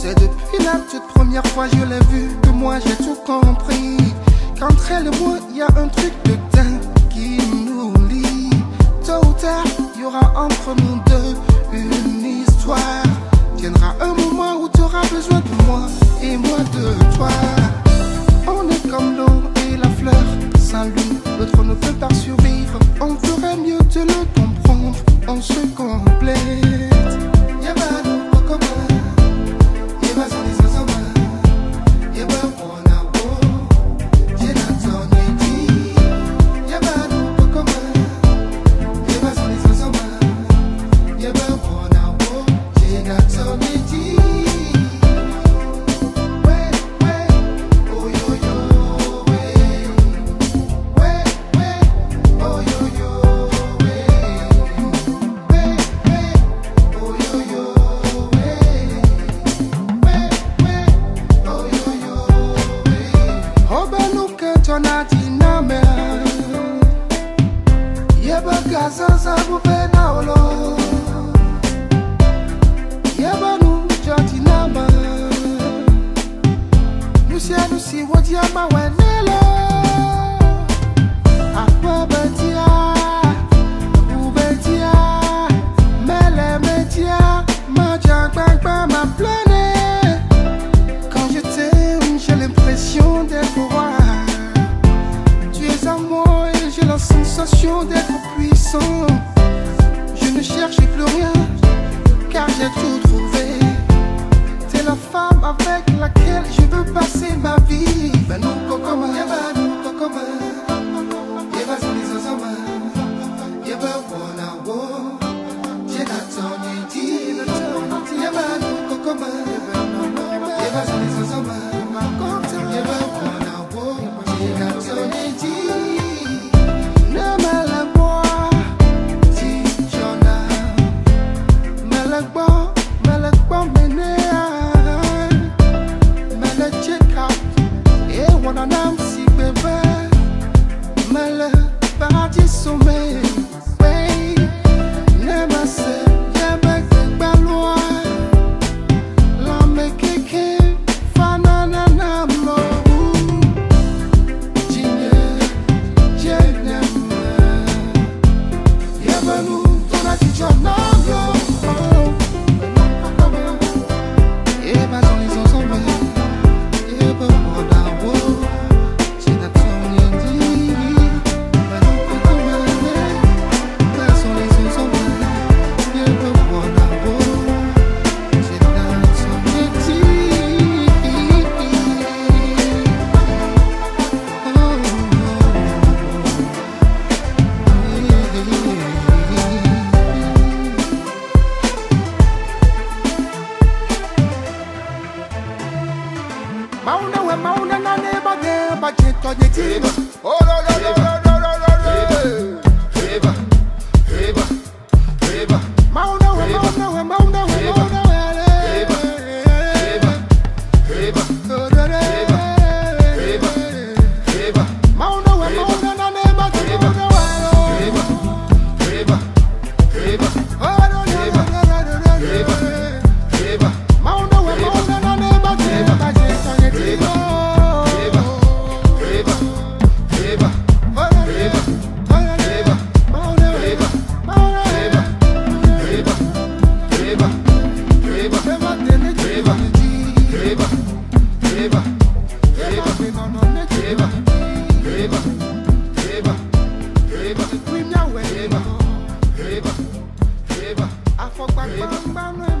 C'est depuis la toute première fois je l'ai vu que moi j'ai tout compris. Qu'entre elle et moi, y a un truc de dingue qui nous lie. Tôt ou tard, y aura entre nous deux une histoire. Viendra un moment où t'auras besoin de moi et moi. Quand je t'aime, j'ai l'impression d'être roi. Tu es à moi et j'ai la sensation d'être puissant. Je ne cherche plus rien, car j'ai tout so mad. Mauna we mauna na neba deba Chito nye Oh no no no no no no no no Reba, reba, reba. Mauna we mauna we mauna we mauna we Reba, reba, reba. Reba, reba, reba. Afọ̀gbàgbọ́ngbà.